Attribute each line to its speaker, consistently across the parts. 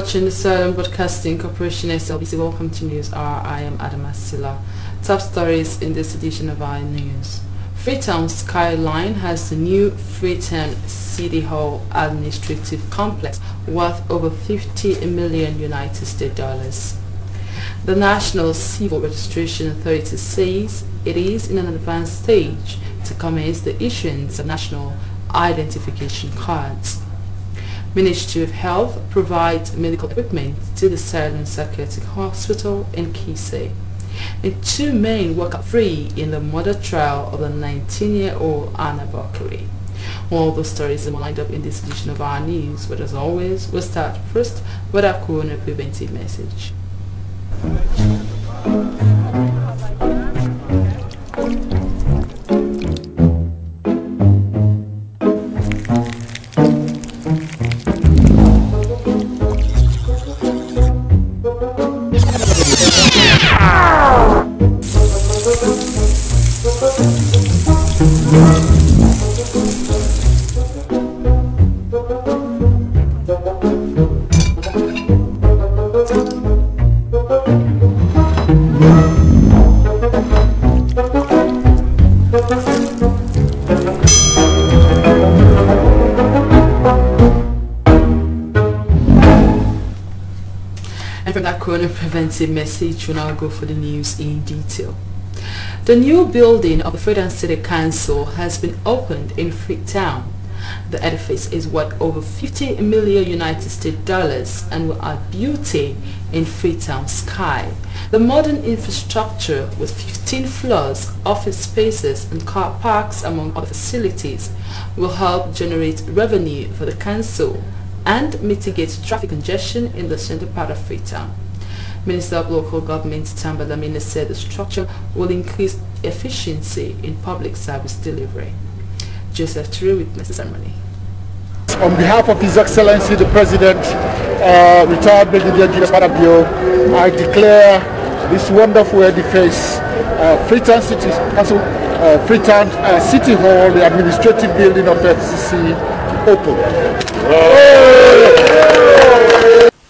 Speaker 1: Watching the Southern Broadcasting Corporation SLBC. Welcome to News Hour. I am Adam Asila. Top stories in this edition of our news. Freetown Skyline has the new Freetown City Hall Administrative Complex worth over 50 million United States dollars. The National Civil Registration Authority says it is in an advanced stage to commence the issuance of national identification cards. Ministry of Health provides medical equipment to the Sierra Leone Psychiatric Hospital in Kissy. And two men walk free in the murder trial of the 19-year-old Anna Bakari. All those stories are lined up in this edition of our news, but as always, we'll start first with our corona preventive message. Preventive message, we'll now go for the news in detail. The new building of the Freetown City Council has been opened in Freetown. The edifice is worth over 50 million United States dollars and will add beauty in Freetown sky. The modern infrastructure with 15 floors, office spaces and car parks among other facilities will help generate revenue for the council and mitigate traffic congestion in the central part of Freetown. Minister of Local Government Tamba Lamina said the structure will increase efficiency in public service delivery. Joseph Turu with the ceremony.
Speaker 2: On behalf of His Excellency the President, uh, retired Brigadier Julius Maada Bio, I declare this wonderful edifice, uh, Freetown City Council, uh, Freetown uh, City Hall, the administrative building of FCC, open.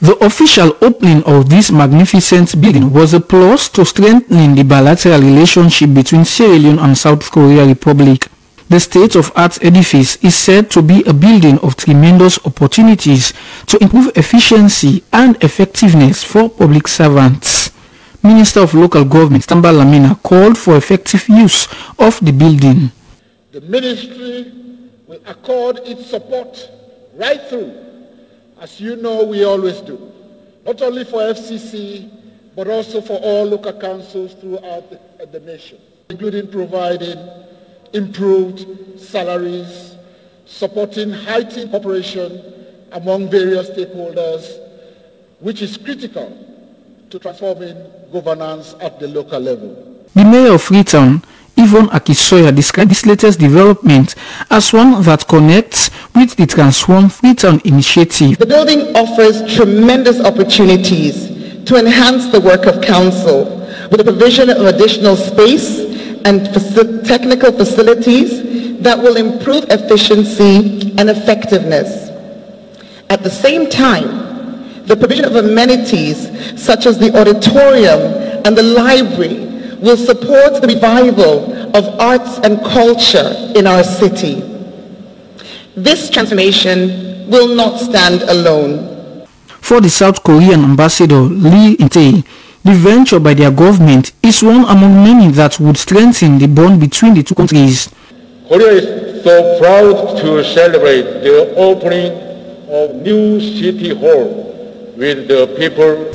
Speaker 3: The official opening of this magnificent building was a plus to strengthening the bilateral relationship between Sierra Leone and South Korea Republic. The state-of-art edifice is said to be a building of tremendous opportunities to improve efficiency and effectiveness for public servants. Minister of Local Government Tamba Lamina called for effective use of the building.
Speaker 2: The ministry will accord its support right through, as you know we always do, not only for FCC, but also for all local councils throughout the, uh, the nation, including providing improved salaries, supporting heightened cooperation among various stakeholders, which is critical to transforming governance at the local level.
Speaker 3: The mayor of Freetown, Yvonne Aki-Sawyerr, described this latest development as one that connects with the Transform Freetown initiative.
Speaker 4: The building offers tremendous opportunities to enhance the work of council with the provision of additional space and faci- technical facilities that will improve efficiency and effectiveness. At the same time, the provision of amenities such as the auditorium and the library will support the revival of arts and culture in our city. This transformation will not stand alone.
Speaker 3: For the South Korean ambassador Lee In-tae, the venture by their government is one among many that would strengthen the bond between the two countries.
Speaker 5: Korea is so proud to celebrate the opening of new city hall with the people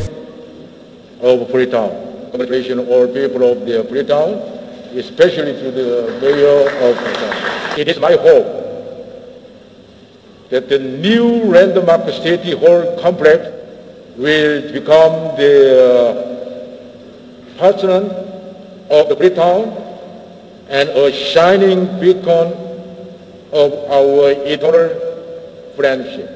Speaker 5: of Freetown. Congratulations all people of the Freetown, especially to the mayor of Freetown. It is my hope that the new landmark city hall complex will become the uh, patron of the Freetown and a shining beacon of our eternal friendship.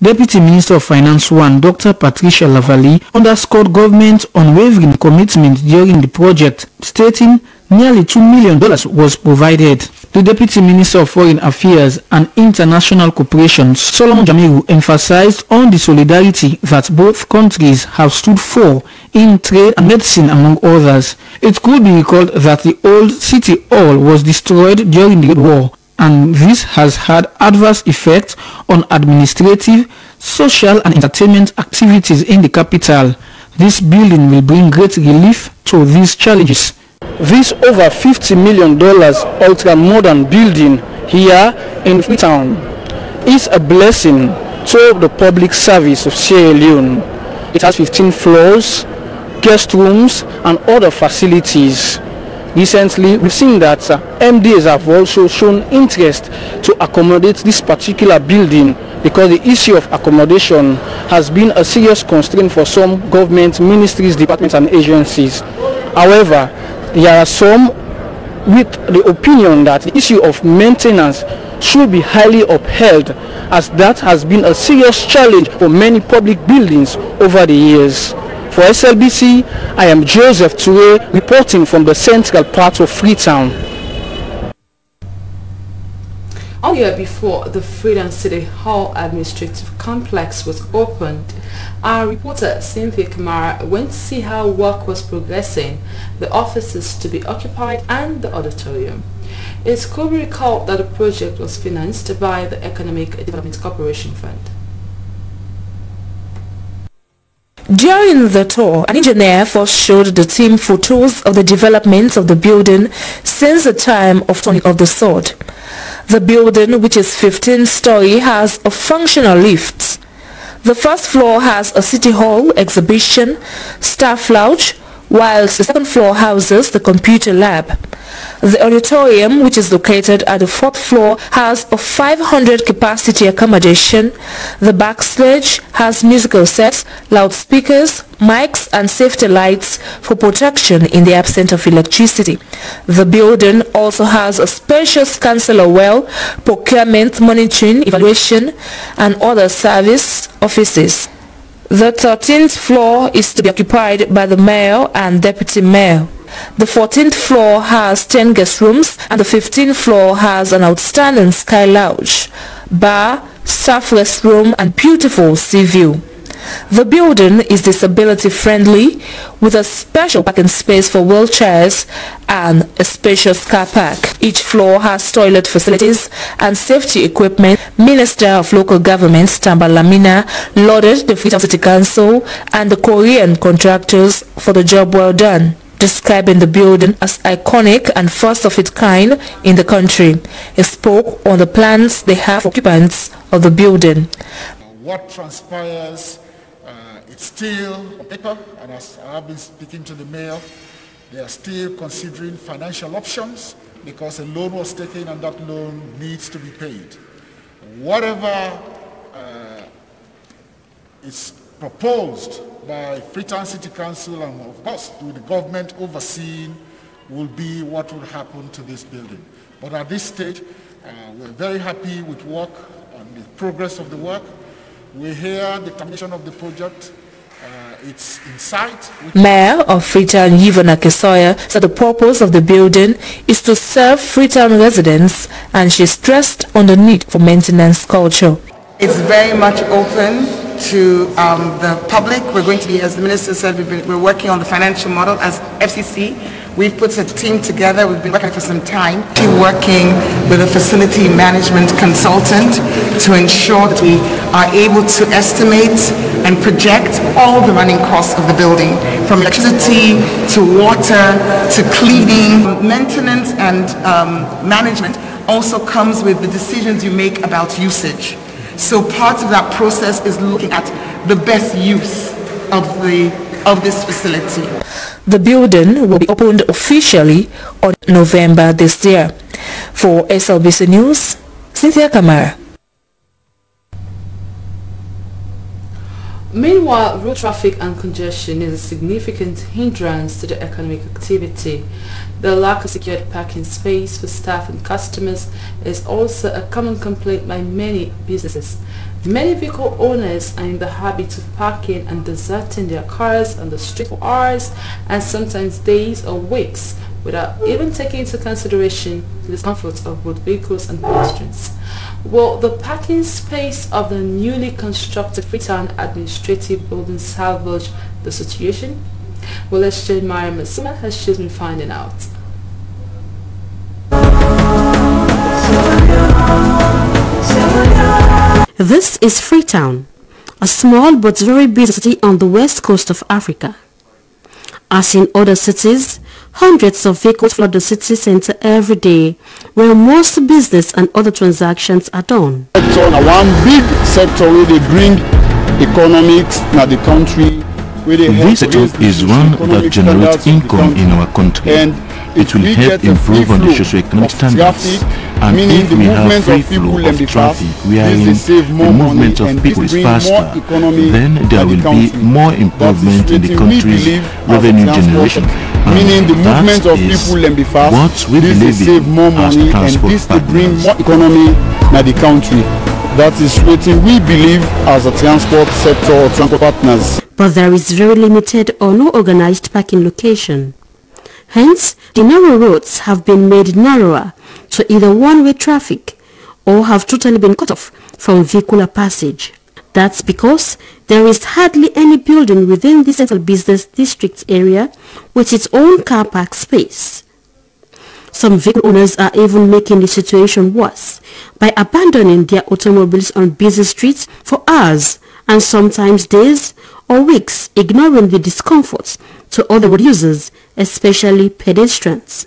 Speaker 3: Deputy Minister of Finance 1, Dr. Patricia Laverley, underscored government's unwavering commitment during the project, stating
Speaker 6: nearly $2 million was provided. The Deputy Minister of Foreign Affairs and International Cooperation, Solomon Jamiru, emphasized on the solidarity that both countries have stood for in trade and medicine, among others. It could be recalled that the old city hall was destroyed during the war, and this has had adverse effects on administrative, social and entertainment activities in the capital. This building will bring great relief to these challenges. This over $50 million ultra-modern building here in Freetown is a blessing to the public service of Sierra Leone. It has 15 floors, guest rooms and other facilities. Recently, we've seen that uh, MDs have also shown interest to accommodate this particular building because the issue of accommodation has been a serious constraint for some government ministries, departments and agencies. However, there are some with the opinion that the issue of maintenance should be highly upheld as that has been a serious challenge for many public buildings over the years. For SLBC, I am Joseph Toure reporting from the central part of Freetown.
Speaker 1: A year before the Freetown City Hall Administrative Complex was opened, our reporter Cynthia Kamara went to see how work was progressing, the offices to be occupied and the auditorium. It could be recalled that the project was financed by the Economic Development Cooperation Fund.
Speaker 7: During the tour, an engineer first showed the team photos of the development of the building since the time of turning of the sword. The building, which is 15-story, has a functional lift. The first floor has a city hall, exhibition, staff lounge, whilst the second floor houses the computer lab. The auditorium, which is located at the fourth floor, has a 500 capacity accommodation. The backstage has musical sets, loudspeakers, mics and safety lights for protection in the absence of electricity. The building also has a spacious councillor well, procurement, monitoring, evaluation and other service offices. The 13th floor is to be occupied by the mayor and deputy mayor. The 14th floor has 10 guest rooms and the 15th floor has an outstanding sky lounge, bar, staff restroom and beautiful sea view. The building is disability friendly with a special parking space for wheelchairs and a spacious car park. Each floor has toilet facilities and safety equipment. Minister of Local Government Tamba Lamina lauded the Freetown City Council and the Korean contractors for the job well done describing the building as iconic and first of its kind in the country. He spoke on the plans they have for occupants of the building.
Speaker 2: What transpires still on paper, and as I've been speaking to the mayor, they are still considering financial options because a loan was taken and that loan needs to be paid. Whatever uh, is proposed by Freetown City Council and of course with the government overseeing will be what will happen to this building. But at this stage, uh, we're very happy with work and the progress of the work. We hear the commission of the project uh, it's in.
Speaker 7: Mayor of Freetown Yvonne Aki-Sawyerr said the purpose of the building is to serve Freetown residents and she stressed on the need for maintenance culture.
Speaker 4: It's very much open to um, the public. We're going to be, as the Minister said, been, we're working on the financial model as FCC. We've put a team together. We've been working for some time, working with a facility management consultant to ensure that we are able to estimate and project all the running costs of the building, from electricity to water to cleaning. Maintenance and um, management also comes with the decisions you make about usage. So part of that process is looking at the best use of the of this facility.
Speaker 7: The building will be opened officially on November this year. For SLBC News, Cynthia Kamara.
Speaker 1: Meanwhile, road traffic and congestion is a significant hindrance to the economic activity. The lack of secured parking space for staff and customers is also a common complaint by many businesses. Many vehicle owners are in the habit of parking and deserting their cars on the street for hours and sometimes days or weeks without even taking into consideration the discomfort of both vehicles and pedestrians. Will the parking space of the newly constructed Freetown Administrative Building salvage the situation? Well, let's check Maria Masima as she's been finding out.
Speaker 8: This is Freetown, a small but very busy city on the west coast of Africa. As in other cities, hundreds of vehicles flood the city center every day, where most business and other transactions are done.
Speaker 9: One big sector where they bring economics in the country.
Speaker 10: This sector is one that generates income in our country. And it will help improve on the socio-economic standards. And if we have free flow of traffic wherein the movement of people is faster, then there will be more improvement in the country's revenue generation.
Speaker 9: Meaning the movement of people will be fast.
Speaker 10: What we
Speaker 9: this
Speaker 10: believe
Speaker 9: save more money and this to bring more economy to the country. That is what we believe as a transport sector or transport partners.
Speaker 8: But there is very limited or no organized parking location. Hence, the narrow roads have been made narrower to either one-way traffic or have totally been cut off from vehicular passage. That's because there is hardly any building within the central business district area with its own car park space. Some vehicle owners are even making the situation worse by abandoning their automobiles on busy streets for hours and sometimes days or weeks, ignoring the discomforts to other road users, especially pedestrians.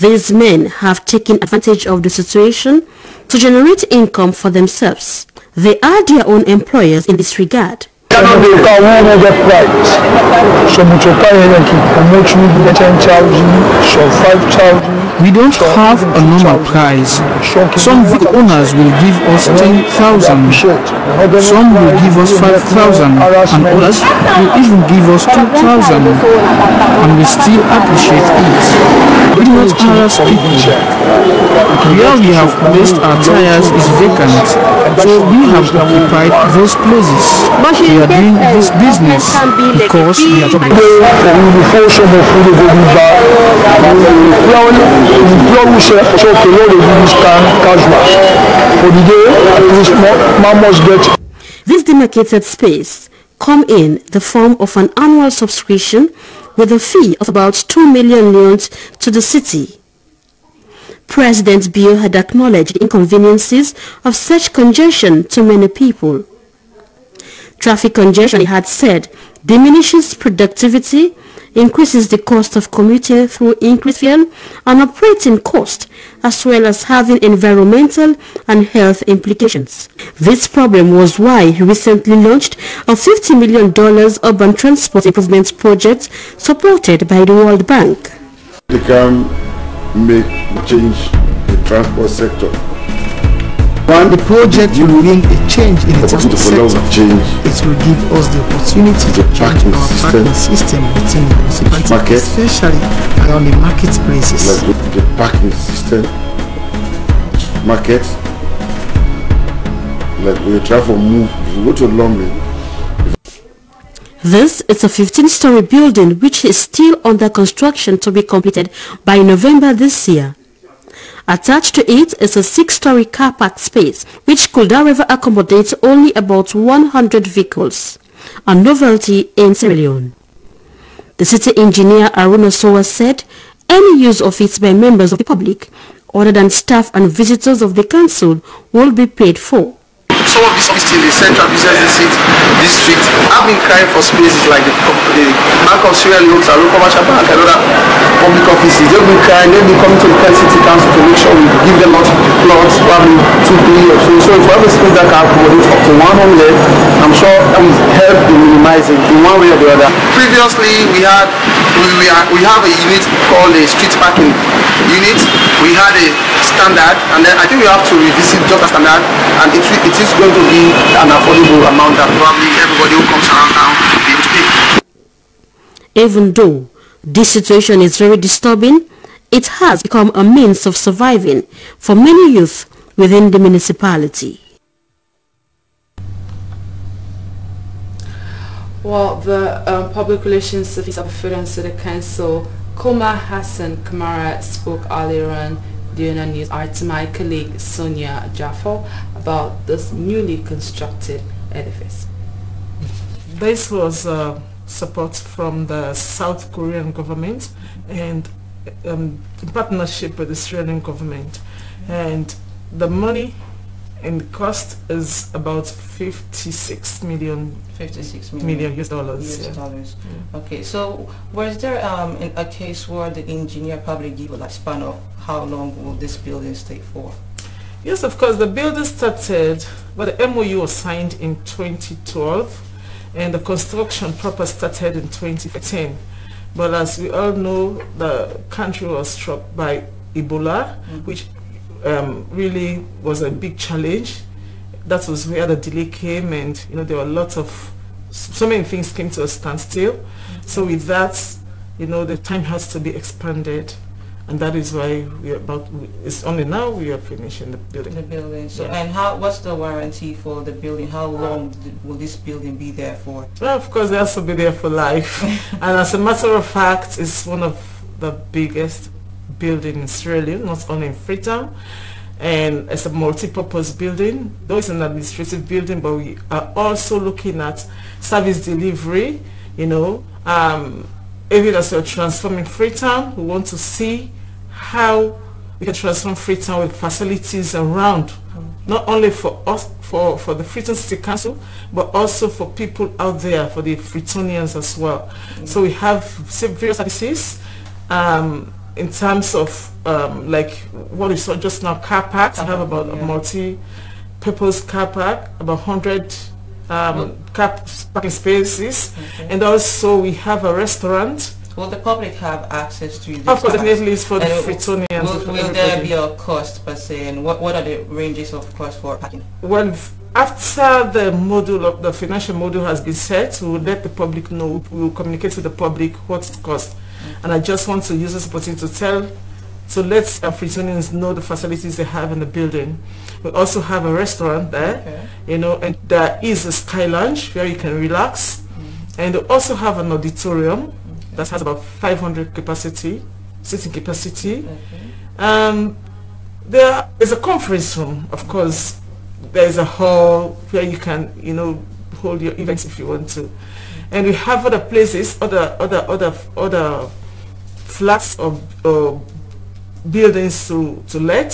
Speaker 8: These men have taken advantage of the situation to generate income for themselves. They are their own employers in this regard
Speaker 11: so much of get right. So much of pay and promotion, so 5,000.
Speaker 3: We don't have a normal price. Some vehicle owners will give us 10,000, some will give us 5,000, and others will even give us 2,000, and we still appreciate it. We do not harass people. Where we have placed our tires is vacant, so we have occupied those places. We are doing this business because we are jobless.
Speaker 8: This demarcated space come in the form of an annual subscription with a fee of about 2 million Leones to the city. President Bio had acknowledged the inconveniences of such congestion to many people. Traffic congestion, he had said, diminishes productivity, increases the cost of commuting through increased fuel and operating cost, as well as having environmental and health implications. This problem was why he recently launched a $50 million urban transport improvement project supported by the World Bank.
Speaker 12: They can make change the transport sector.
Speaker 3: One, the project will bring a change in the transport sector.
Speaker 12: Change.
Speaker 3: It will give us the opportunity to change our parking system within the municipality,
Speaker 12: Market.
Speaker 3: especially around the marketplaces.
Speaker 12: Like the, the parking system, market, like we travel to move, if you go to London,
Speaker 8: This is a 15-story building which is still under construction to be completed by November this year. Attached to it is a six-story car park space which could however accommodate only about 100 vehicles, a novelty in Sierra Leone. The city engineer Aruna Sowa said any use of it by members of the public other than staff and visitors of the council will be paid for.
Speaker 11: Some of these offices in the central business district, district have been crying for spaces like the, the Bank of Sierra Leone, Salo Commercial Bank, and other public offices. They've been crying, they've been coming to the Kent City Council to make sure we give them out plots, probably two, three or so. So have a space that can accommodate up to one hundred, I'm sure that will help in minimizing in one way or the other. Previously, we had we, we, are, we have a unit called a street parking unit. We had a standard, and then I think we have to revisit just standard, and it, it is going to be an affordable amount that probably everybody who comes around now will be pay.
Speaker 8: Even though this situation is very disturbing, it has become a means of surviving for many youth within the municipality.
Speaker 1: Well, the um, Public Relations Office of Freetown City Council Koma Hassan Kamara spoke earlier on during a news to my colleague Sonia Jaffo about this newly constructed edifice.
Speaker 13: This was uh, support from the South Korean government and um, in partnership with the Australian government. And the money and the cost is about 56 million
Speaker 14: 56 million,
Speaker 13: million US dollars.
Speaker 14: US
Speaker 13: yeah.
Speaker 14: dollars. Okay, so was there um, in a case where the engineer probably gave a like span of how long will this building stay for?
Speaker 13: Yes, of course. The building started, but the MOU was signed in 2012 and the construction proper started in 2015. But as we all know, the country was struck by Ebola, mm -hmm. which um, really was a big challenge. That was where the delay came and you know there were lots of so many things came to a standstill. Mm -hmm. So with that, you know the time has to be expanded and that is why we are about it's only now we are finishing the building
Speaker 14: the building so yeah. and how what's the warranty for the building how long will this building be there for
Speaker 13: well of course it has to be there for life and as a matter of fact it's one of the biggest building in Australia not only in Freetown and it's a multi-purpose building though it's an administrative building but we are also looking at service delivery you know um, even as we're transforming Freetown we want to see how we can transform Freetown with facilities around, not only for us, for, for the Freetown City Council, but also for people out there, for the Freetonians as well. Mm -hmm. So we have various services um, in terms of um, like what we saw just now, car parks. we have about yeah. a multi-purpose car park, about 100 um, car parking spaces, okay. and also we have a restaurant
Speaker 14: Will the public have access to this?
Speaker 13: Of course, definitely it's for the Freetonians.
Speaker 14: Will, will there be a cost per se, and what, what are the ranges of cost for parking?
Speaker 13: Well, after the module of the financial module has been set, we will let the public know, we will communicate to the public what it costs. And I just want to use this opportunity to tell, to let Freetonians know the facilities they have in the building. We also have a restaurant there, okay. you know, and there is a sky lounge where you can relax. Mm. And we also have an auditorium that has about 500 capacity, sitting capacity. Okay. Um, there is a conference room, of course. There is a hall where you can, you know, hold your events if you want to. And we have other places, other other other other flats or, or buildings to to let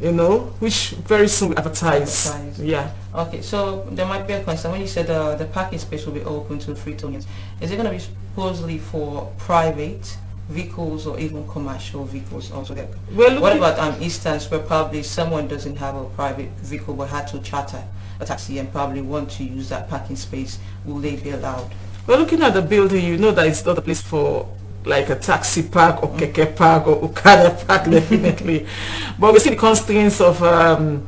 Speaker 13: you know, which very soon we advertise. advertise. Yeah.
Speaker 14: Okay, so there might be a concern when you said uh, the parking space will be open to free Freetonians. Is it going to be supposedly for private vehicles or even commercial vehicles also there? Well, what about um, instance where probably someone doesn't have a private vehicle but had to charter a taxi and probably want to use that parking space? Will they be allowed?
Speaker 13: Well, looking at the building, you know that it's not a place for like a taxi park or keke park or Okada park definitely. but we see the constraints of um,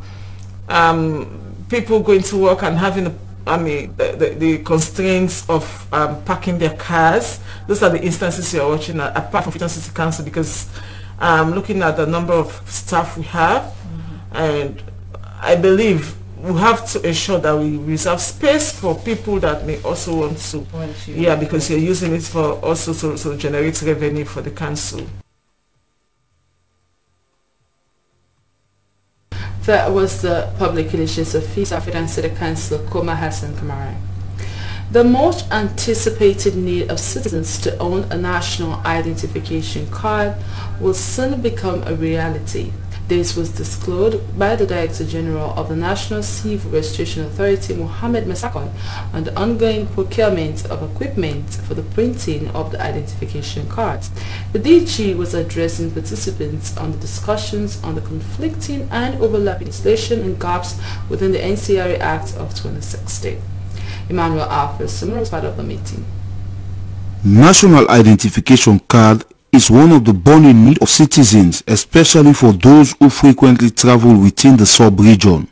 Speaker 13: um, people going to work and having, I mean, the, the, the constraints of um, parking their cars. Those are the instances you're watching at, apart from Freetown City Council because um, looking at the number of staff we have mm -hmm. and I believe we have to ensure that we reserve space for people that may also want to. Want yeah, because you're using it for also to, to generate revenue for the council.
Speaker 1: That was the public relations officer African City Councillor Koma Hassan Kamara. The much anticipated need of citizens to own a national identification card will soon become a reality this was disclosed by the Director General of the National Civil Registration Authority, Mohamed Massaquoi, on the ongoing procurement of equipment for the printing of the identification cards. The DG was addressing participants on the discussions on the conflicting and overlapping legislation and gaps within the NCRA Act of 2016. Emmanuel Alfred Summer was part of the meeting.
Speaker 15: National Identification Card is one of the burning need of citizens, especially for those who frequently travel within the sub-region.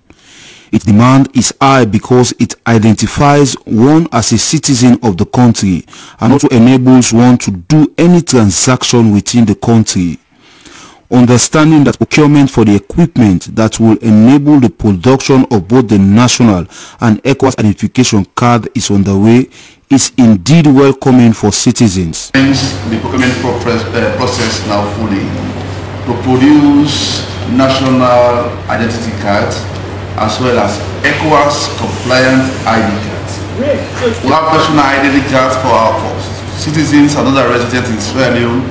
Speaker 15: Its demand is high because it identifies one as a citizen of the country and also enables one to do any transaction within the country. Understanding that procurement for the equipment that will enable the production of both the national and ECOWAS identification card is underway is indeed welcoming for citizens.
Speaker 16: The procurement uh, process now fully to produce national identity cards as well as ECOWAS compliant ID cards. We have national identity cards for our citizens and other residents in Sierra Leone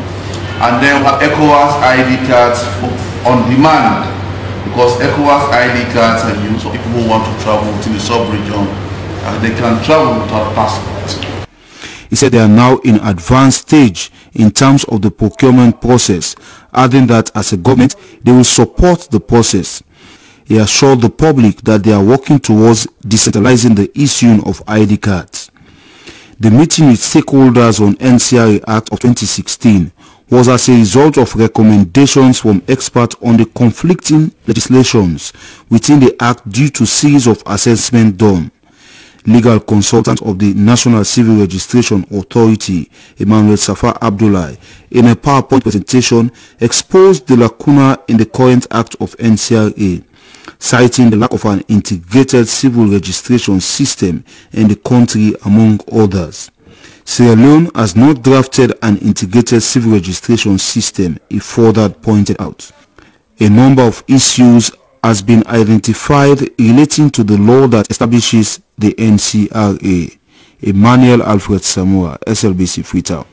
Speaker 16: and then we have ECOWAS ID cards on demand because ECOWAS ID cards are used for people who want to travel within the sub-region and they can travel without passport.
Speaker 15: He said they are now in advanced stage in terms of the procurement process, adding that as a government they will support the process. He assured the public that they are working towards decentralizing the issuing of ID cards. The meeting with stakeholders on NCRA Act of 2016 was as a result of recommendations from experts on the conflicting legislations within the Act due to series of assessment done legal consultant of the National Civil Registration Authority, Emmanuel Safar Abdullah, in a PowerPoint presentation exposed the lacuna in the current act of NCRA, citing the lack of an integrated civil registration system in the country among others. Sierra Leone has not drafted an integrated civil registration system, he further pointed out. A number of issues has been identified relating to the law that establishes the NCRA. Emmanuel Alfred Samoa, SLBC Freetown.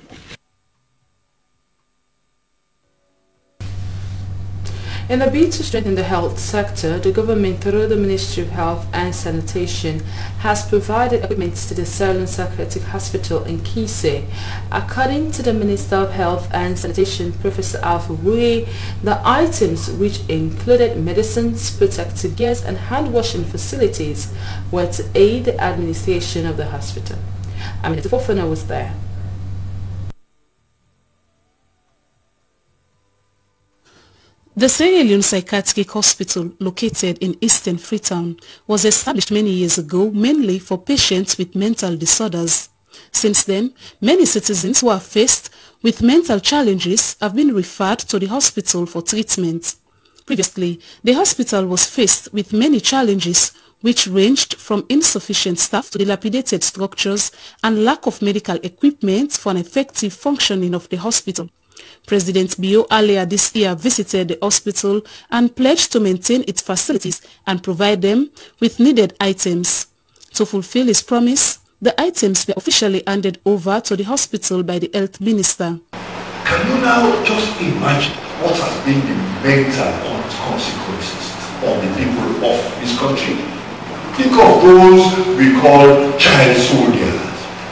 Speaker 1: In a bid to strengthen the health sector, the government through the Ministry of Health and Sanitation has provided equipment to the Sierra Psychiatric Hospital in Kissy. According to the Minister of Health and Sanitation, Professor Alpha Wurie, the items which included medicines, protective gears and hand-washing facilities were to aid the administration of the hospital. Aminata Fofana was there.
Speaker 17: The Sierra Psychiatric Hospital, located in eastern Freetown, was established many years ago mainly for patients with mental disorders. Since then, many citizens who are faced with mental challenges have been referred to the hospital for treatment. Previously, the hospital was faced with many challenges which ranged from insufficient staff to dilapidated structures and lack of medical equipment for an effective functioning of the hospital. President Bio earlier this year visited the hospital and pledged to maintain its facilities and provide them with needed items. To fulfill his promise, the items were officially handed over to the hospital by the health minister.
Speaker 18: Can you now just imagine what has been the mental consequences of the people of this country? Think of those we call child soldiers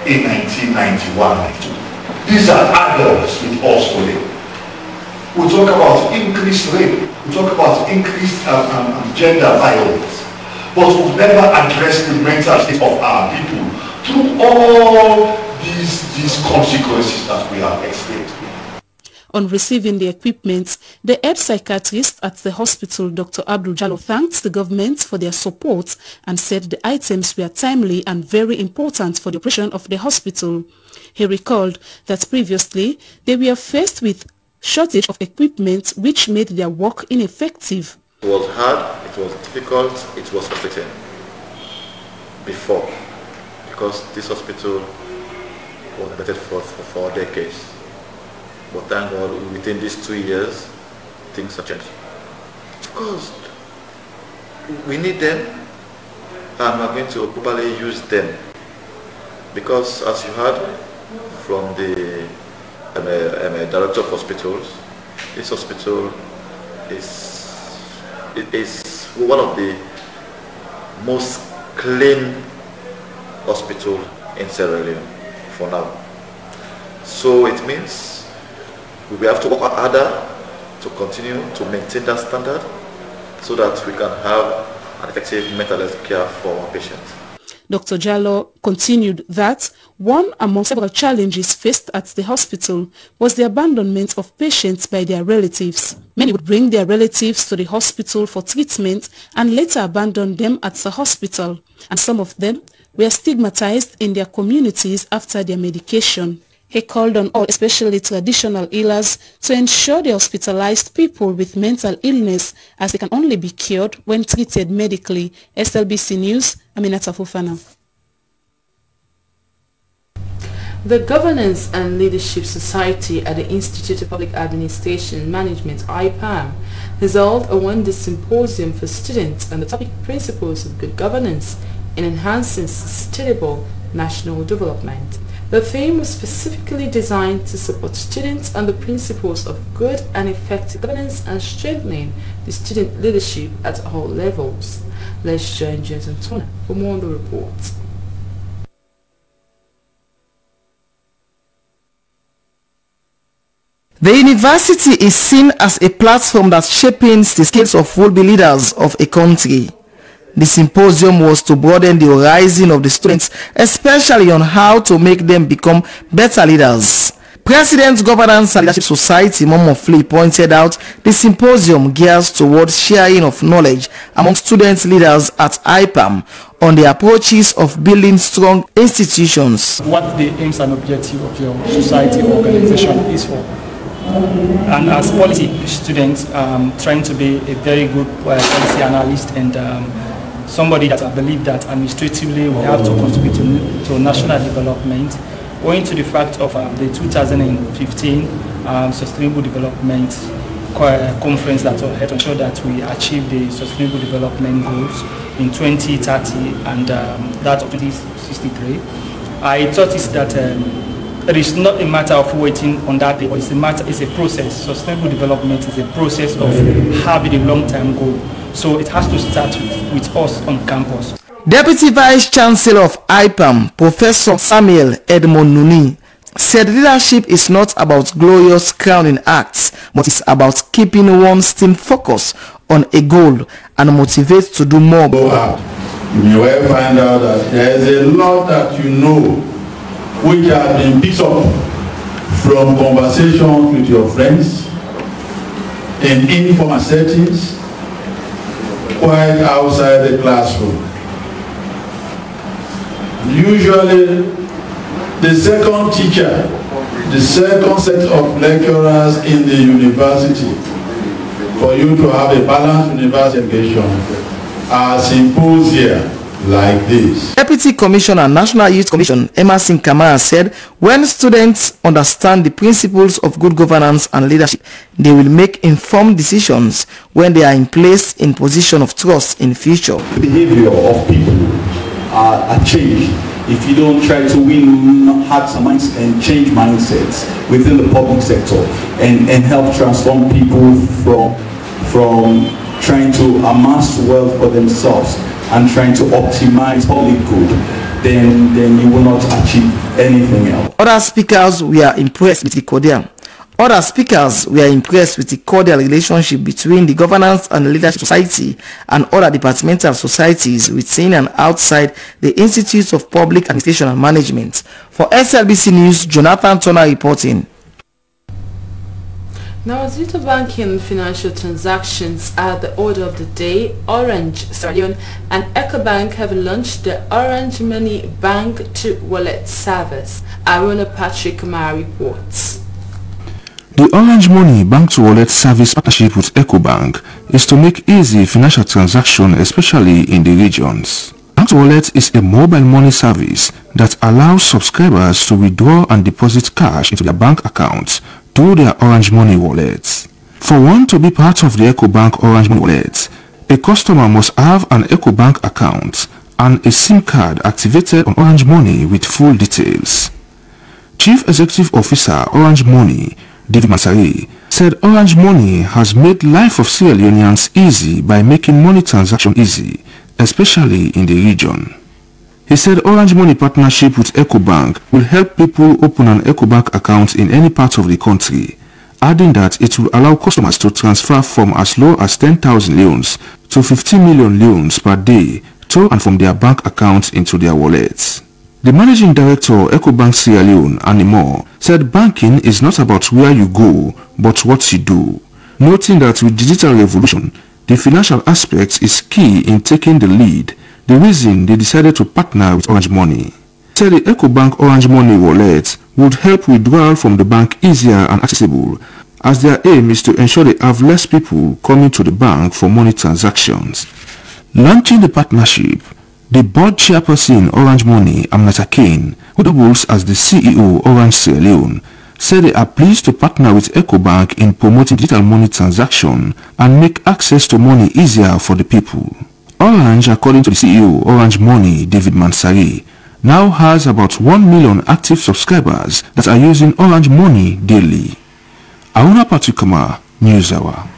Speaker 18: in 1991 these are adults with us today. We talk about increased rape. We talk about increased um, um, um, gender violence. But we've never addressed the mental state of our people through all these, these consequences that we have experienced.
Speaker 17: On receiving the equipment, the head psychiatrist at the hospital, Dr. Abdul Jallo, thanked the government for their support and said the items were timely and very important for the operation of the hospital. He recalled that previously they were faced with shortage of equipment which made their work ineffective.
Speaker 19: It was hard, it was difficult, it was frustrating before because this hospital was better for, for four decades. But thank God within these two years things have changed. Of course, we need them and we're going to properly use them because as you heard from the I'm a, I'm a director of hospitals. This hospital is it is one of the most clean hospital in Sierra Leone for now. So it means we have to work harder to continue to maintain that standard so that we can have an effective mental health care for our patients.
Speaker 17: Dr. Jallo continued that one among several challenges faced at the hospital was the abandonment of patients by their relatives. Many would bring their relatives to the hospital for treatment and later abandon them at the hospital, and some of them were stigmatized in their communities after their medication. He called on all, especially traditional healers, to ensure the hospitalized people with mental illness as they can only be cured when treated medically. SLBC News, Aminata Fofana.
Speaker 1: The Governance and Leadership Society at the Institute of Public Administration Management, IPAM, held a one-day symposium for students on the topic Principles of Good Governance in Enhancing Sustainable National Development. The theme was specifically designed to support students on the principles of good and effective governance and strengthening the student leadership at all levels. Let's join James Antona for more on the report.
Speaker 20: The university is seen as a platform that shapes the skills of will-be leaders of a country. The symposium was to broaden the horizon of the students, especially on how to make them become better leaders. President Governance and Leadership Society Momo Flea pointed out the symposium gears towards sharing of knowledge among student leaders at IPAM on the approaches of building strong institutions.
Speaker 21: What the aims and objective of your society or organization is for. And as policy students, um, trying to be a very good uh, policy analyst and um, somebody that I believe that administratively we have to contribute to, to national development, owing to the fact of um, the 2015 um, Sustainable Development uh, Conference that will help ensure that we achieve the Sustainable Development Goals in 2030 and um, that of 2063. I thought that um, it is not a matter of waiting on that day, it's a matter, it's a process. Sustainable development is a process of having a long-term goal. So it has to start with, with us on campus.
Speaker 20: Deputy Vice Chancellor of IPAM, Professor Samuel Edmond Nuni, said leadership is not about glorious crowning acts, but it's about keeping one's team focused on a goal and motivate to do more.
Speaker 18: Go out. You may well find out that there is a lot that you know which has been picked up from conversations with your friends in informal settings quite outside the classroom. Usually, the second teacher, the second set of lecturers in the university, for you to have a balanced university education, are symposia like this.
Speaker 20: Deputy Commissioner National Youth Commission Emerson Kamara said when students understand the principles of good governance and leadership, they will make informed decisions when they are in place in position of trust in future.
Speaker 22: The behavior of people are, are changed if you don't try to win hearts and minds and change mindsets within the public sector and, and help transform people from, from trying to amass wealth for themselves and trying to optimize public good, then, then you will not achieve anything else.
Speaker 20: Other speakers were impressed with the cordial. Other speakers were impressed with the cordial relationship between the Governance and Leadership Society and other departmental societies within and outside the Institutes of Public Administration and Management. For SLBC News, Jonathan Turner reporting.
Speaker 1: Now, due banking financial transactions are the order of the day, Orange, Leone and EcoBank have launched the Orange Money Bank to Wallet service. Aruna Patrick Mar reports.
Speaker 23: The Orange Money Bank to Wallet service partnership with EcoBank is to make easy financial transactions especially in the regions. Bank to Wallet is a mobile money service that allows subscribers to withdraw and deposit cash into their bank accounts through their Orange Money wallets. For one to be part of the EcoBank Orange Money wallet, a customer must have an EcoBank account and a SIM card activated on Orange Money with full details. Chief Executive Officer Orange Money, David Masari, said Orange Money has made life of Sierra Leoneans easy by making money transaction easy, especially in the region. He said Orange Money partnership with EcoBank will help people open an EcoBank account in any part of the country, adding that it will allow customers to transfer from as low as 10,000 Leones to 15 million Leones per day to and from their bank accounts into their wallets. The managing director of EcoBank Sierra Leone, Annie Moore, said banking is not about where you go, but what you do, noting that with digital revolution, the financial aspect is key in taking the lead the reason they decided to partner with Orange Money. Said the EcoBank Orange Money wallet would help withdrawal from the bank easier and accessible as their aim is to ensure they have less people coming to the bank for money transactions. Launching the partnership,
Speaker 15: The board chairperson Orange Money, Amnata Kane, who doubles as the CEO Orange Sierra Leone, said they are pleased to partner with EcoBank in promoting digital money transaction and make access to money easier for the people. Orange, according to the CEO Orange Money, David Mansari, now has about 1 million active subscribers that are using Orange Money daily. Aruna Patukama, News Hour.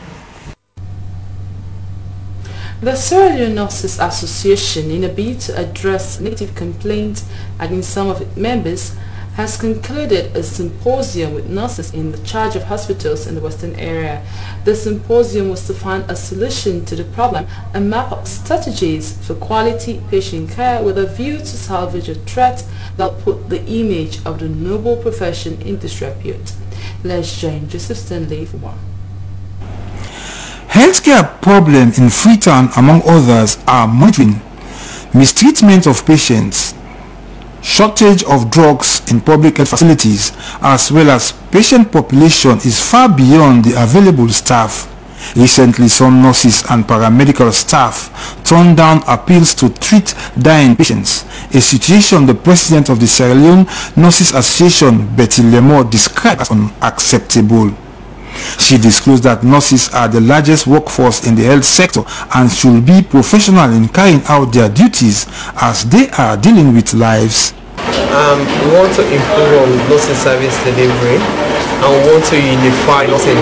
Speaker 1: The Sierra Leone Nurses Association, in a bid to address negative complaints against some of its members, has concluded a symposium with nurses in the charge of hospitals in the western area. The symposium was to find a solution to the problem and map out strategies for quality patient care with a view to salvage a threat that put the image of the noble profession in disrepute. Let's join Joseph Stanley for more.
Speaker 24: Healthcare problems in Freetown, among others, are monitoring, mistreatment of patients, shortage of drugs in public health facilities, as well as patient population is far beyond the available staff. Recently, some nurses and paramedical staff turned down appeals to treat dying patients, a situation the president of the Sierra Leone Nurses Association, Betty Lemore, described as unacceptable. She disclosed that nurses are the largest workforce in the health sector and should be professional in carrying out their duties as they are dealing with lives.
Speaker 25: Um, we want to improve on nursing service delivery and we want to unify nursing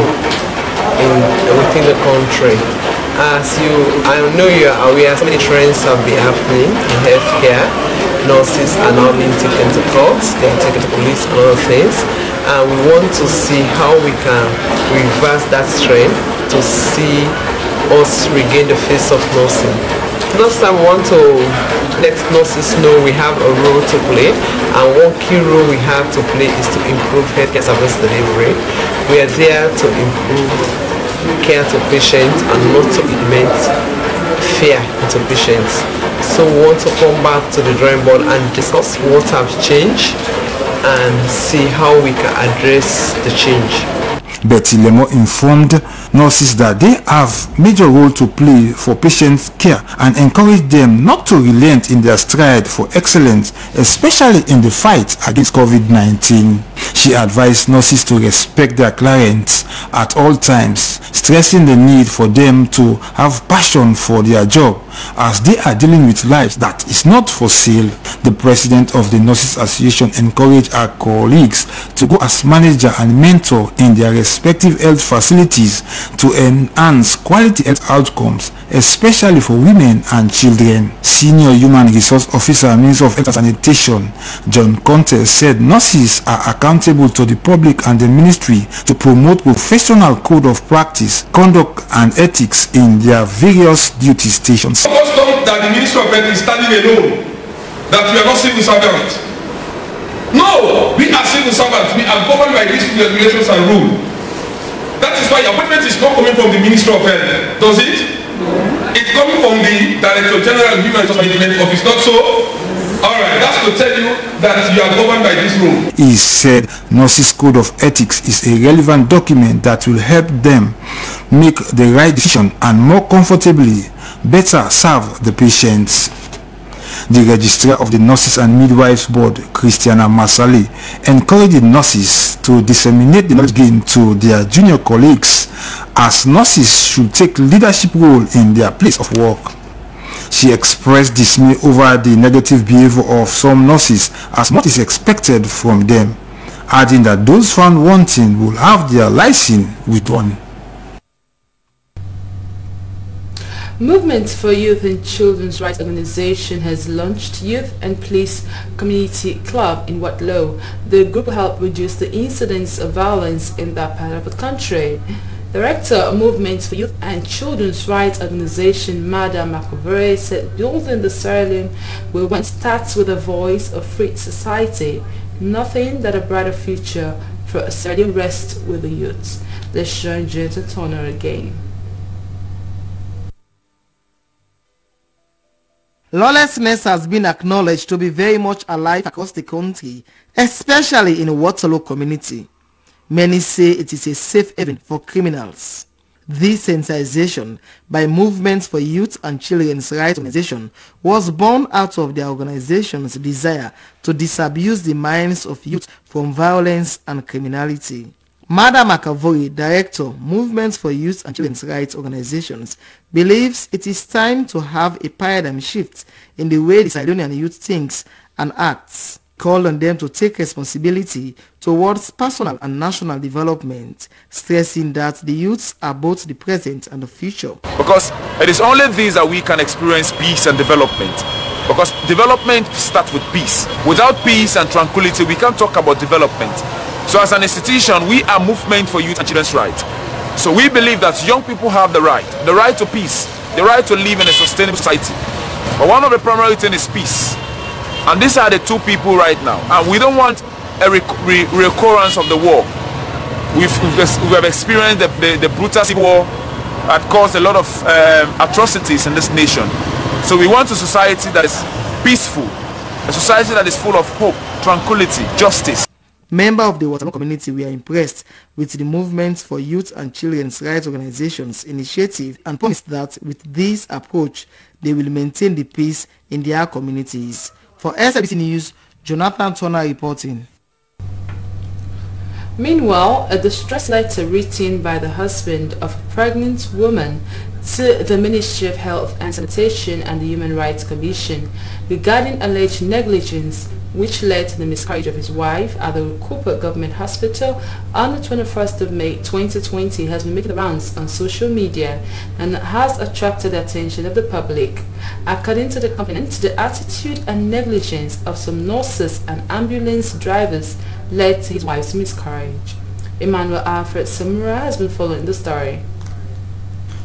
Speaker 25: in, within the country. As you, I know you are aware, so many trends have been happening in healthcare. Nurses are now being taken to courts, they're taken to police and other things and we want to see how we can reverse that trend to see us regain the face of nursing. Last time we want to let nurses know we have a role to play and one key role we have to play is to improve healthcare service delivery. We are there to improve care to patients and not to implement fear into patients. So we want to come back to the drawing board and discuss what have changed and see how we can address the change.
Speaker 24: Betty Lemo informed nurses that they have major role to play for patient care and encourage them not to relent in their stride for excellence, especially in the fight against COVID-19. She advised nurses to respect their clients at all times, stressing the need for them to have passion for their job as they are dealing with lives that is not for sale. The president of the Nurses Association encouraged her colleagues to go as manager and mentor in their respective health facilities to enhance quality health outcomes, especially for women and children. Senior Human Resource Officer, Minister of Health and Sanitation, John Conte said nurses are accountable to the public and the ministry to promote professional code of practice, conduct and ethics in their various duty stations.
Speaker 26: Custom that the Ministry of Health is standing alone, that we are not civil servants. No, we are civil servants. We are governed by these regulations and rules. That is why appointment is not coming from the Ministry of Health, does it? It's coming from the Director General of Human Resource Management Office, not so? Alright, that's to tell you that you are governed by this rule.
Speaker 24: He said Nurses Code of Ethics is a relevant document that will help them make the right decision and more comfortably better serve the patients. The registrar of the Nurses and Midwives Board, Christiana Masali, encouraged nurses to disseminate the knowledge gained to their junior colleagues as nurses should take leadership role in their place of work. She expressed dismay over the negative behavior of some nurses as much is expected from them, adding that those found wanting will have their license withdrawn.
Speaker 1: Movement for Youth and Children's Rights Organization has launched Youth and Police Community Club in Waterloo. The group will help reduce the incidence of violence in that part of the country. Director of Movement for Youth and Children's Rights Organization, Madam Makovere, said building the Leone will one starts with a voice of free society. Nothing that a brighter future for a Leone rests with the youths. Let's join Jeta Turner again.
Speaker 20: Lawlessness has been acknowledged to be very much alive across the country, especially in the Waterloo community. Many say it is a safe haven for criminals. This sensitization by Movements for Youth and Children's Rights Organization was born out of their organization's desire to disabuse the minds of youth from violence and criminality. Madam McAvoy, Director, Movements for Youth and Children's Rights Organizations, believes it is time to have a paradigm shift in the way the Sierra youth thinks and acts called on them to take responsibility towards personal and national development, stressing that the youths are both the present and the future.
Speaker 27: Because it is only these that we can experience peace and development. Because development starts with peace. Without peace and tranquility, we can't talk about development. So as an institution, we are movement for youth and children's rights. So we believe that young people have the right, the right to peace, the right to live in a sustainable society. But one of the primary things is peace. And these are the two people right now. And we don't want a rec re recurrence of the war. We've, we've, experienced the, the, the, brutal civil war that caused a lot of um, atrocities in this nation. So we want a society that is peaceful, a society that is full of hope, tranquility, justice.
Speaker 20: Members of the Waterloo community were impressed with the Movement for Youth and Children's Rights Organization's initiative and promised that with this approach, they will maintain the peace in their communities. For SLBC News, Jonathan Turner reporting.
Speaker 1: Meanwhile, a distress letter written by the husband of a pregnant woman to the Ministry of Health and Sanitation and the Human Rights Commission regarding alleged negligence which led to the miscarriage of his wife at the Rokupa Government Hospital on the 21st of May 2020 has been making rounds on social media and has attracted the attention of the public. According to the complaint, the attitude and negligence of some nurses and ambulance drivers led to his wife's miscarriage. Emmanuel Alfred Samura has been following the story.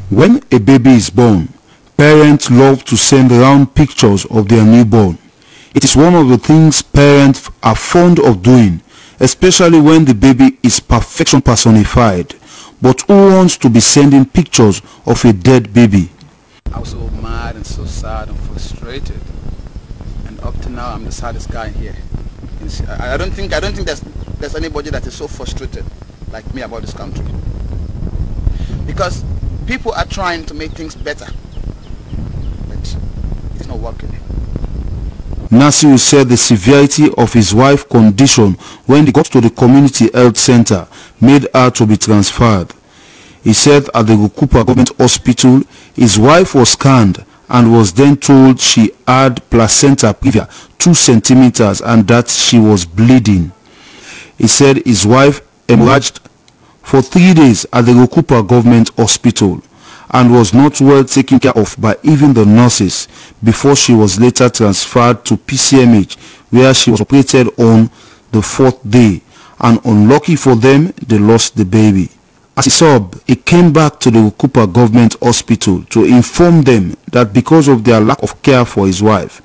Speaker 15: When a baby is born, parents love to send around pictures of their newborn. It is one of the things parents are fond of doing, especially when the baby is perfection personified. But who wants to be sending pictures of a dead baby?
Speaker 28: I was so mad and so sad and frustrated. And up to now, I'm the saddest guy here. I don't think I don't think there's there's anybody that is so frustrated like me about this country. Because people are trying to make things better, but it's not working.
Speaker 15: Nasiru said the severity of his wife's condition when they got to the community health center made her to be transferred. He said at the Rokupa government hospital, his wife was scanned and was then told she had placenta previa 2 centimeters and that she was bleeding. He said his wife emerged for three days at the Rokupa government hospital and was not well taken care of by even the nurses before she was later transferred to PCMH where she was operated on the fourth day and unlucky for them they lost the baby. As a sub, he came back to the Rokupa government hospital to inform them that because of their lack of care for his wife,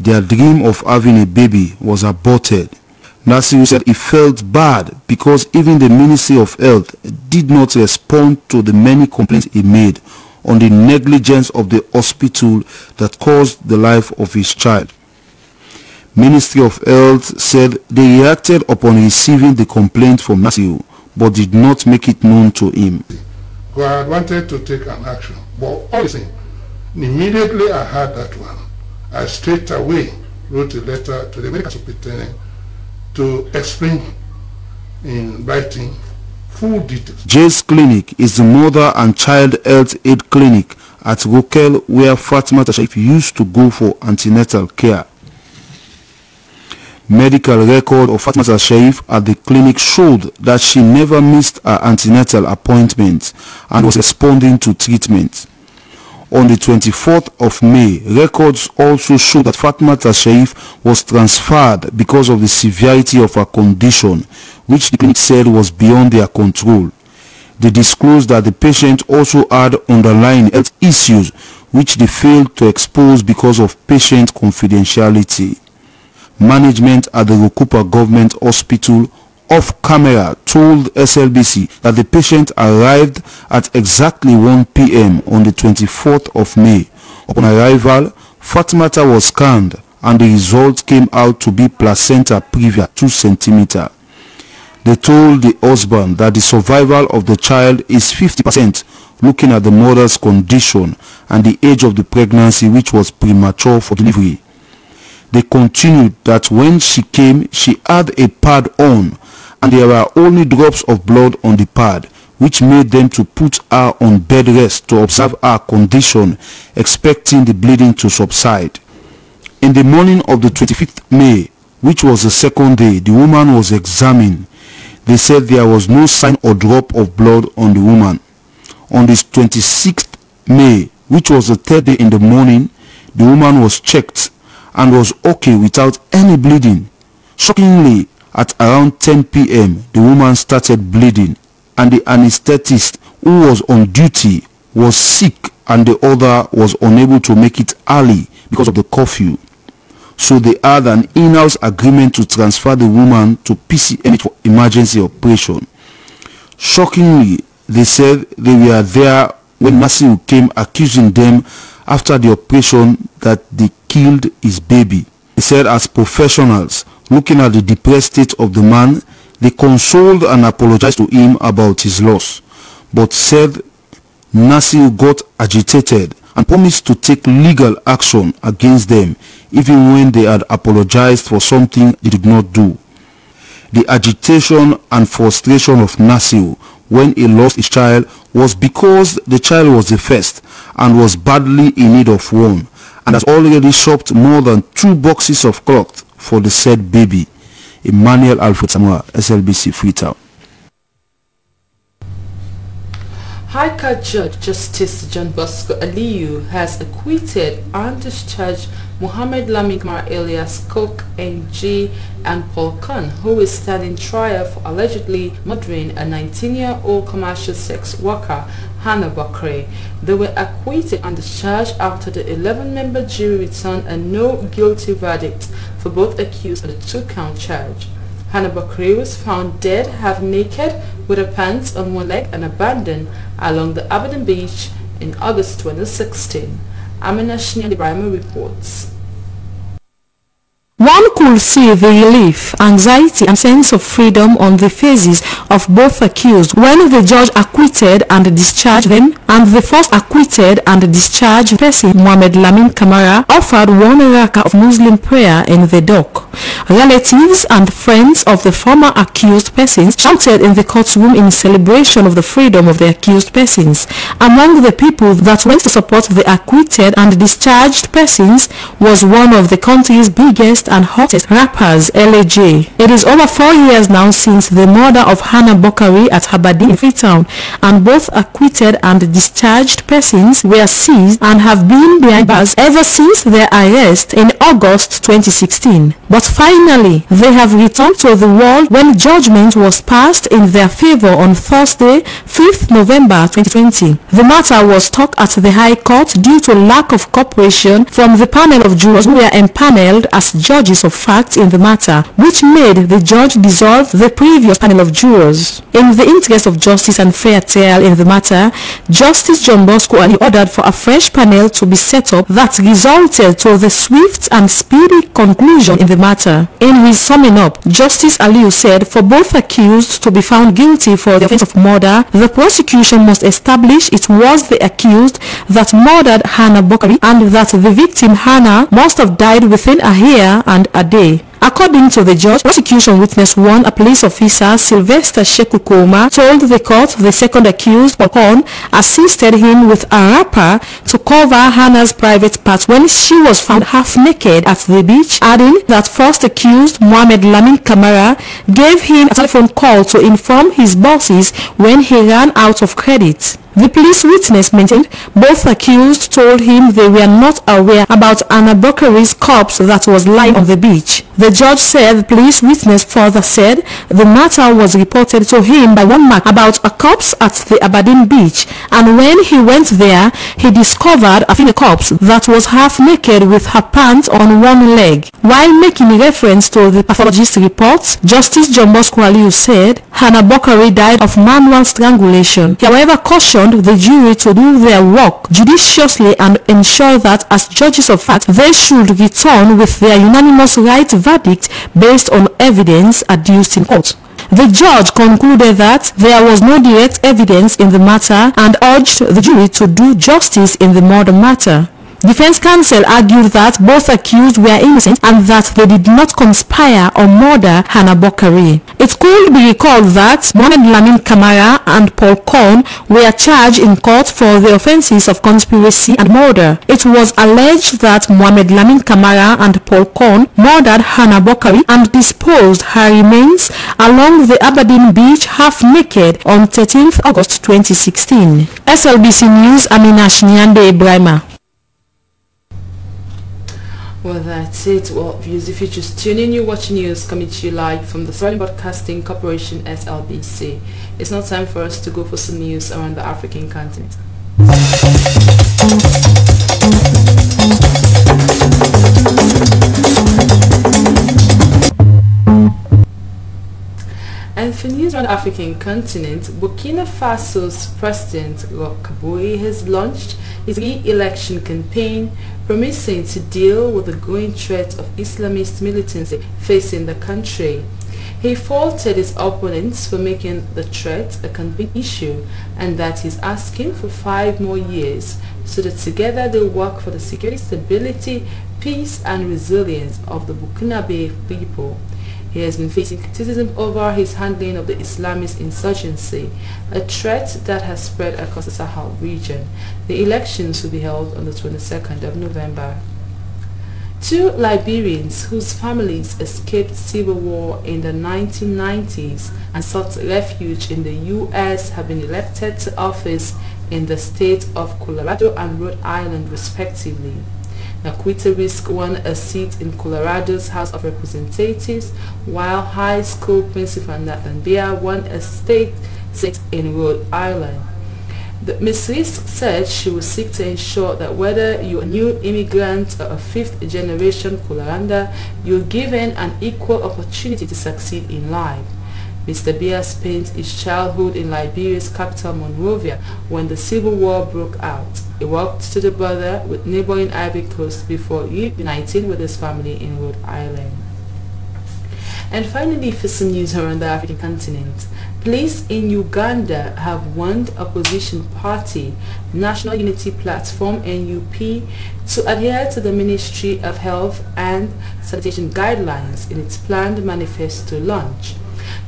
Speaker 15: their dream of having a baby was aborted. Nasiru said he felt bad because even the Ministry of Health did not respond to the many complaints he made on the negligence of the hospital that caused the life of his child. Ministry of Health said they reacted upon receiving the complaint from Nasiru but did not make it known to him.
Speaker 29: Well, I wanted to take an action, but honestly, immediately I heard that one, I straight away wrote a letter to the medical superintendent to explain in writing full details.
Speaker 15: Clinic is the mother and child health aid clinic at Rokel where Fatima Tashaif used to go for antenatal care. Medical record of Fatima Tashaif at the clinic showed that she never missed her antenatal appointment and was responding to treatment. On the 24th of May, records also show that Fatma Tashaif was transferred because of the severity of her condition, which the clinic said was beyond their control. They disclosed that the patient also had underlying health issues which they failed to expose because of patient confidentiality. Management at the Rokupa Government Hospital off camera told SLBC that the patient arrived at exactly 1 p.m. on the 24th of May. Upon arrival, Fatimata was scanned and the result came out to be placenta previa 2 cm. They told the husband that the survival of the child is 50% looking at the mother's condition and the age of the pregnancy which was premature for delivery. They continued that when she came, she had a pad on and there were only drops of blood on the pad which made them to put her on bed rest to observe her condition, expecting the bleeding to subside. In the morning of the 25th May, which was the second day, the woman was examined. They said there was no sign or drop of blood on the woman. On the 26th May, which was the third day in the morning, the woman was checked and was okay without any bleeding. Shockingly, at around 10 p.m., the woman started bleeding and the anesthetist who was on duty was sick and the other was unable to make it early because of the curfew. So they had an in-house agreement to transfer the woman to PCMH for emergency operation. Shockingly, they said they were there when Nasiru came accusing them after the operation that they killed his baby. He said as professionals, looking at the depressed state of the man, they consoled and apologized to him about his loss, but said Nasir got agitated and promised to take legal action against them even when they had apologized for something they did not do. The agitation and frustration of Nasir when he lost his child was because the child was the first and was badly in need of one and has already shopped more than two boxes of cloth for the said baby. Emmanuel Alfred Samura, SLBC Freetown.
Speaker 1: High Court Judge Justice John Bosco Aliyu has acquitted and discharged Muhammad Lamin Kamara alias Cook NG and Paul Khan, who is standing trial for allegedly murdering a 19-year-old commercial sex worker, Hannah Bakri. They were acquitted and discharged after the 11-member jury returned a no guilty verdict for both accused of the two-count charge. Hannah Bakri was found dead, half naked, with her pants on one leg and abandoned along the Aberdeen beach in August 2016. Amina Shnia Ibrahim reports.
Speaker 30: One could see the relief, anxiety and sense of freedom on the faces of both accused when the judge acquitted and discharged them and the first acquitted and discharged person, Mohamed Lamin Kamara, offered one raka of Muslim prayer in the dock. Relatives and friends of the former accused persons shouted in the courtroom in celebration of the freedom of the accused persons. Among the people that went to support the acquitted and discharged persons was one of the country's biggest and hottest rappers, LAJ. It is over four years now since the murder of Hannah Bokari at Habadi in Freetown, and both acquitted and discharged persons were seized and have been behind bars ever since their arrest in August 2016. But finally, they have returned to the world when judgment was passed in their favor on Thursday, 5th November 2020. The matter was stuck at the High Court due to lack of cooperation from the panel of jurors who were empaneled as judges of fact in the matter, which made the judge dissolve the previous panel of jurors. In the interest of justice and fair trial in the matter, Justice John Bosco ordered for a fresh panel to be set up that resulted to the swift and speedy conclusion in the matter. In his summing up, Justice Aliu said for both accused to be found guilty for the offense of murder, the prosecution must establish it was the accused that murdered Hannah Bokari and that the victim Hannah must have died within a year and a day. According to the judge, prosecution witness 1, a police officer, Sylvester Shekukoma, told the court the second accused, Popon, assisted him with a wrapper to cover Hannah's private parts when she was found half naked at the beach, adding that first accused, Mohamed Lamin Kamara, gave him a telephone call to inform his bosses when he ran out of credit. The police witness mentioned both accused told him they were not aware about Anna Bokari's corpse that was lying on the beach. The judge said the police witness further said the matter was reported to him by one man about a corpse at the Aberdeen beach and when he went there he discovered a female corpse that was half naked with her pants on one leg. While making reference to the pathologist reports, Justice John Bosco Aliu said Hannah Bokari died of manual strangulation. He however cautioned the jury to do their work judiciously and ensure that as judges of fact they should return with their unanimous right verdict based on evidence adduced in court. The judge concluded that there was no direct evidence in the matter and urged the jury to do justice in the murder matter. Defense counsel argued that both accused were innocent and that they did not conspire or murder Hannah Bokari. It could be recalled that Mohamed Lamin Kamara and Paul Korn were charged in court for the offences of conspiracy and murder. It was alleged that Mohamed Lamin Kamara and Paul Korn murdered Hannah Bokari and disposed her remains along the Aberdeen beach half naked on 13th August 2016. SLBC News Amina Shnyande Ibrahima.
Speaker 1: Well, that's it. Well, viewers, if you're just tune in, you're watching news coming to you live from the Sterling Broadcasting Corporation SLBC. It's now time for us to go for some news around the African continent. And for news around the African continent, Burkina Faso's President Roch has launched his re-election campaign promising to deal with the growing threat of Islamist militancy facing the country. He faulted his opponents for making the threat a campaign issue and that he's asking for five more years so that together they'll work for the security, stability, peace and resilience of the Burkinabe people. He has been facing criticism over his handling of the Islamist insurgency, a threat that has spread across the Sahel region. The elections will be held on the 22nd of November. Two Liberians whose families escaped civil war in the 1990s and sought refuge in the U.S. have been elected to office in the state of Colorado and Rhode Island respectively. Naquetta Ricks won a seat in Colorado's House of Representatives, while high school principal Nathan Biah won a state seat in Rhode Island. Ms. Ricks said she will seek to ensure that whether you're a new immigrant or a fifth-generation Colorander, you're given an equal opportunity to succeed in life. Mr. Biah spent his childhood in Liberia's capital Monrovia when the Civil War broke out. He walked to the border with neighboring Ivory Coast before reuniting with his family in Rhode Island. And finally, for some news around the African continent, police in Uganda have warned opposition party National Unity Platform NUP to adhere to the Ministry of Health and Sanitation guidelines in its planned manifesto launch.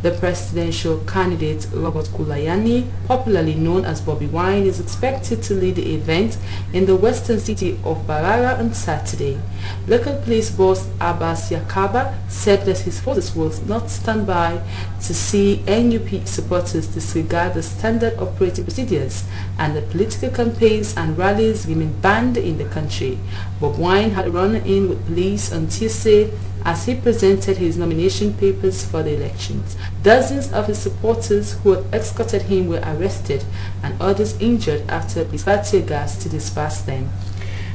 Speaker 1: The presidential candidate Robert Kyagulanyi, popularly known as Bobi Wine, is expected to lead the event in the western city of Mbarara on Saturday. Local police boss Abbas Yakaba said that his forces will not stand by to see NUP supporters disregard the standard operating procedures and the political campaigns and rallies remain banned in the country. Bob Wine had run in with police on Tuesday as he presented his nomination papers for the elections. Dozens of his supporters who had escorted him were arrested and others injured after fired gas to disperse them.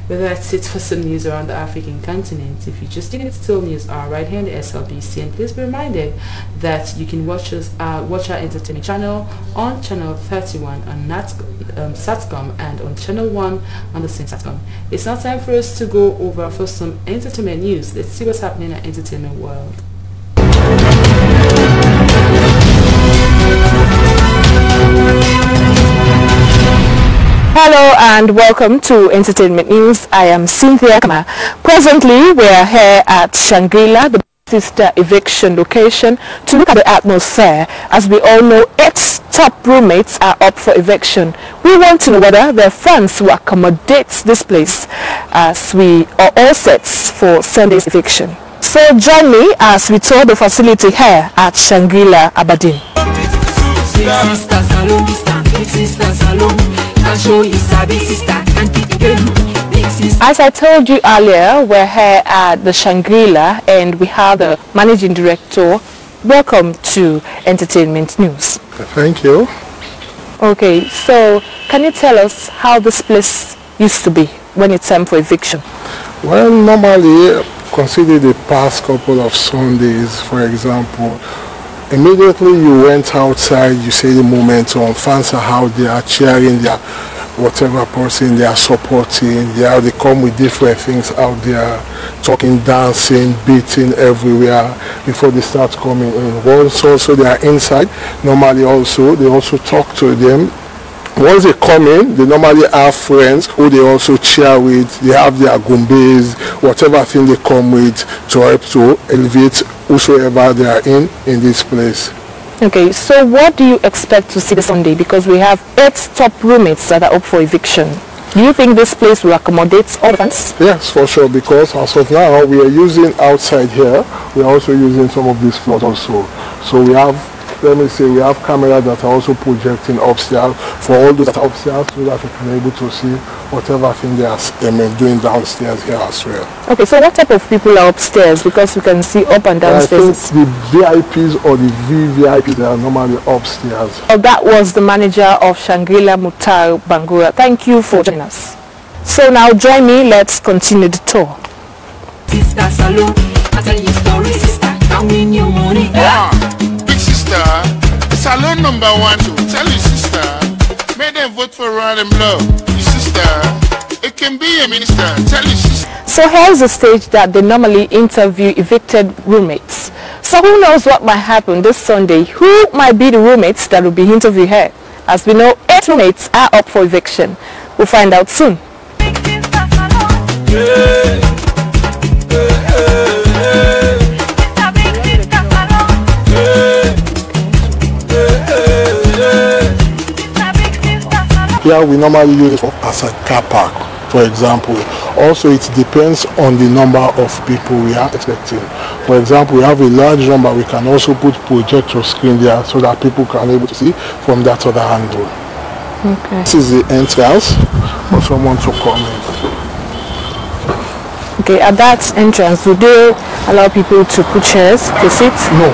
Speaker 1: But that's it for some news around the African continent. If you just didn't still news are right here the SLBC and please be reminded that you can watch us uh, watch our entertainment channel on channel 31 on Nat, um, Satcom and on channel 1 on the same Satcom. It's now time for us to go over for some entertainment news. Let's see what's happening in the entertainment world.
Speaker 7: Hello and welcome to Entertainment News. I am Cynthia Kamara. Presently, we are here at Shangri-La, the sister eviction location, to look at the atmosphere. As we all know, eight top roommates are up for eviction. We want to know whether their funds to accommodate this place as we are all set for Sunday's eviction. So join me as we tour the facility here at Shangri-La, Aberdeen. As I told you earlier, we're here at the Shangri-La and we have the managing director. Welcome to Entertainment News.
Speaker 29: Thank you.
Speaker 7: Okay, so can you tell us how this place used to be when it's time for eviction?
Speaker 29: Well, normally, consider the past couple of Sundays, for example, immediately you went outside, you see the momentum, fans are how they are cheering their whatever person they are supporting. Yeah, they come with different things out there talking, dancing, beating everywhere before they start coming in. Once also they are inside, normally also they also talk to them once they come in, they normally have friends who they also cheer with. They have their gumbes, whatever thing they come with to help to elevate whosoever they are in in this place.
Speaker 7: Okay, so what do you expect to see this Sunday? Because we have eight top roommates that are up for eviction. Do you think this place will accommodate all fans?
Speaker 29: Yes, for sure, because as of now, we are using outside here. We are also using some of these floors also. So we have let me say we have cameras that are also projecting upstairs for all those upstairs so that we can be able to see whatever thing they are um, doing downstairs here as well.
Speaker 7: Okay, so what type of people are upstairs? Because we can see up and downstairs.
Speaker 29: I think the VIPs or the VVIPs they are normally upstairs.
Speaker 7: Oh, that was the manager of Shangri-La Mutar Bangura. Thank you for joining us. So now join me, let's continue the tour. Sister Salute, I tell you story, sister,
Speaker 31: count in your money. Yeah sister. Salon number one to tell your sister. Make them vote for Rod and Blow. Your sister. It can be a minister. Tell your sister.
Speaker 7: So here's the stage that they normally interview evicted roommates. So who knows what might happen this Sunday? Who might be the roommates that will be interviewed here? As we know, eight roommates are up for eviction. We'll find out soon. Yeah.
Speaker 29: Here we normally use it as a car park, for example. Also, it depends on the number of people we are expecting. For example, we have a large number, we can also put projector screen there so that people can able to see from that other angle.
Speaker 7: Okay.
Speaker 29: This is the entrance for someone to come in.
Speaker 7: Okay, at that entrance, do they allow people to put chairs to sit?
Speaker 29: No.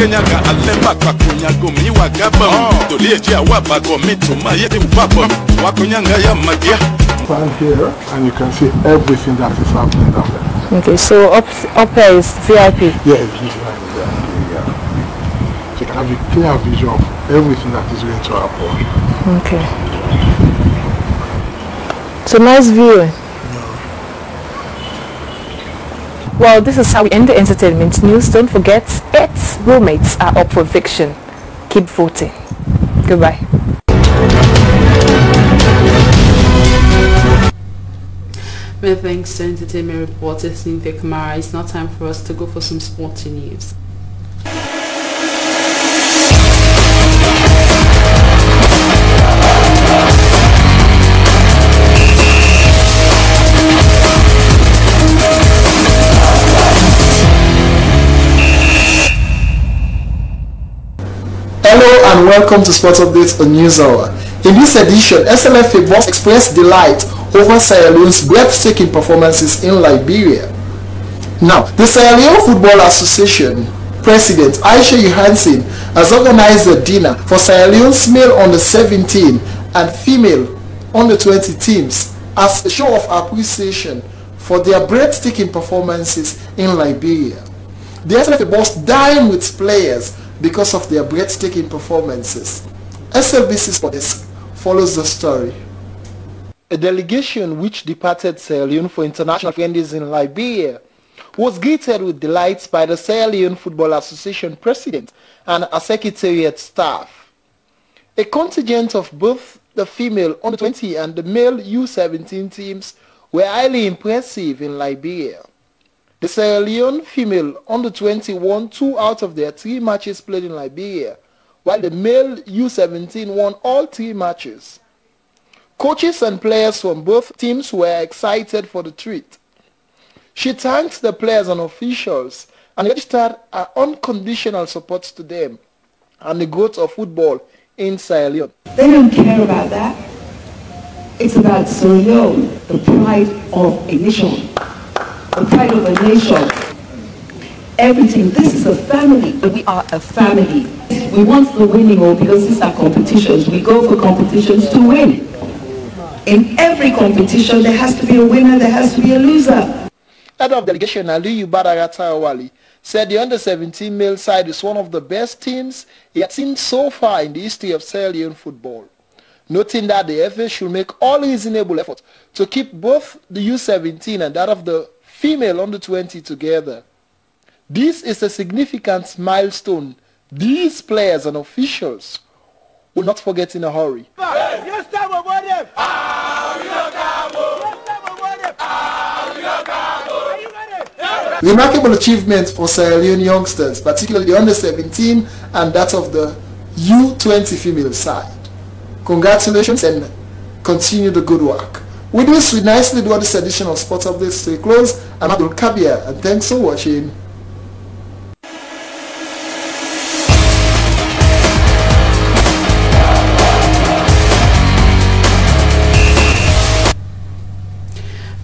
Speaker 31: Kenyaga alemba kwa kunyago mi wagaba dolie oh. jia wabago mituma yedi ubabo wakonyanga ya magia
Speaker 29: stand here and you can see everything that is happening down there.
Speaker 7: Okay, so up up here is VIP.
Speaker 29: Yeah, VIP. Yeah. So you can have a clear vision of everything that is going to happen.
Speaker 7: Okay. So nice viewing. Well, this is how we end the entertainment news. Don't forget, eight roommates are up for eviction. Keep voting. Goodbye.
Speaker 1: Many thanks to entertainment reporter Cynthia Kamara. It's now time for us to go for some sporting news.
Speaker 20: Welcome to Sports Updates on News Hour. In this edition, SLFA boss expressed delight over Sierra Leone's breathtaking performances in Liberia. Now, the Sierra Leone Football Association President Isha Johansen has organized a dinner for Sierra Leone's male under 17 and female under 20 teams as a show of appreciation for their breathtaking performances in Liberia. The SLFA boss dined with players because of their breathtaking performances. SLBC Sports follows the story. A delegation which departed Sierra Leone for international friendlies in Liberia was greeted with delight by the Sierra Leone Football Association president and a secretariat staff. A contingent of both the female under-20 and the male U-17 teams were highly impressive in Liberia. The Sierra Leone female under-20 won two out of their three matches played in Liberia, while the male U-17 won all three matches. Coaches and players from both teams were excited for the treat. She thanked the players and officials and registered her unconditional support to them and the growth of football in Sierra Leone.
Speaker 32: They don't care about that. It's about Sierra Leone, the pride of a nation pride of a nation. Everything. This is a family. We are a family. We want the winning all because these are competitions. We go for competitions to win. In every competition, there has to be a winner, there has to be a loser.
Speaker 20: Head of delegation Aliyu Badarata
Speaker 33: said the under-17 male side is one of the best teams he had seen so far in the history of Sierra Leone football, noting that the FA should make all reasonable efforts to keep both the U17 and that of the female under-20 together. This is a significant milestone these players and officials will not forget in a hurry. Remarkable achievement for Sierra Leone youngsters, particularly the under-17 and that of the U20 female side. Congratulations and continue the good work. With this, we nicely draw this edition of Sports Updates to a close. I'm Abdul Kabir and thanks for watching.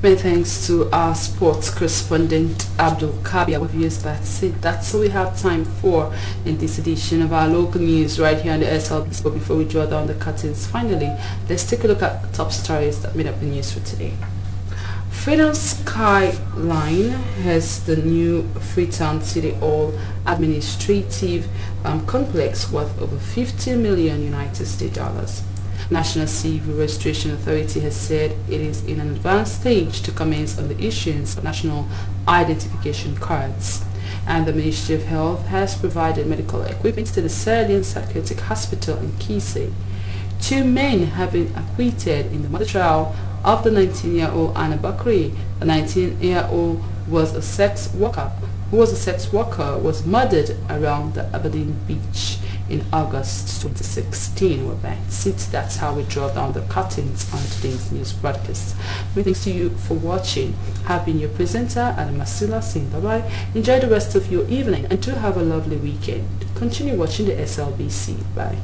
Speaker 1: Many thanks to our sports correspondent Abdul Kabia with views that's it. That's all we have time for in this edition of our local news right here on the SLB. But before we draw down the curtains, finally, let's take a look at top stories that made up the news for today. Freedom Skyline has the new Freetown City Hall administrative um, complex worth over 50 million United States dollars. National Civil Registration Authority has said it is in an advanced stage to commence on the issuance of national identification cards. And the Ministry of Health has provided medical equipment to the Sierra Psychiatric Hospital in Kissy. Two men have been acquitted in the murder trial of the 19-year-old Anna Bakri. The 19-year-old was a sex worker who was a sex worker was murdered around the Aberdeen beach in August 2016. Well, that's how we draw down the curtains on today's news broadcast. Many thanks to you for watching. I've been your presenter, Adam Masila, saying bye-bye. Enjoy the rest of your evening and do have a lovely weekend. Continue watching the SLBC. Bye.